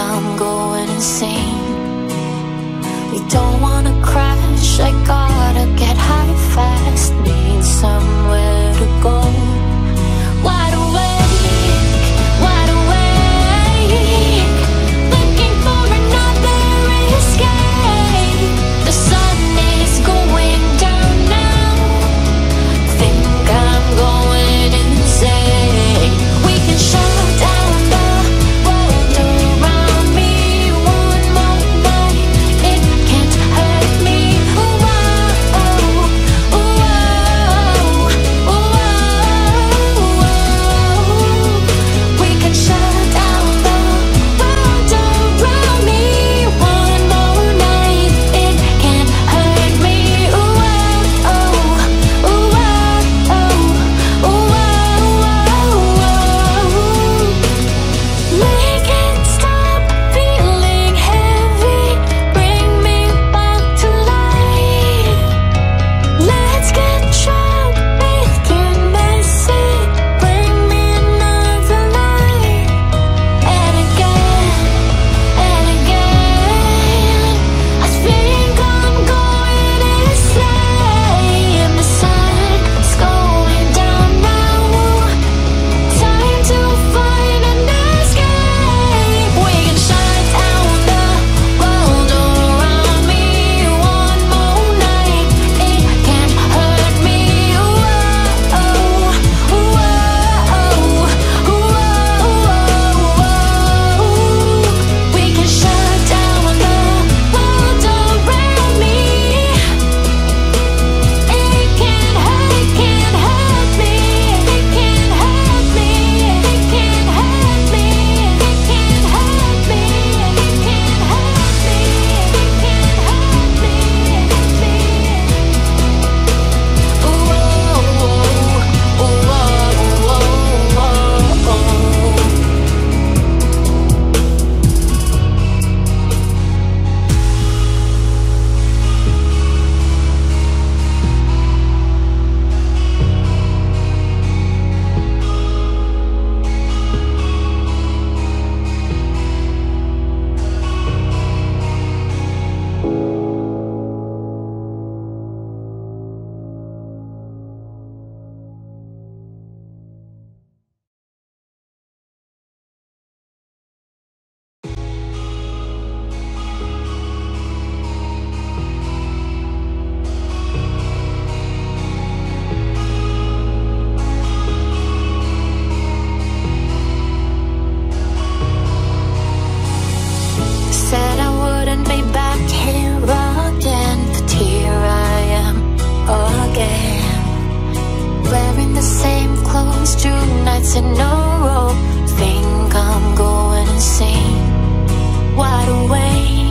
I'm going insane. We don't wanna crash I gotta get high fast. Need somewhere the same clothes two nights in a row. Think I'm going insane. Wide awake.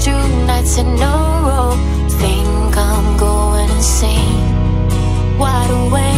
Two nights in a row. Think I'm going insane. Wide awake.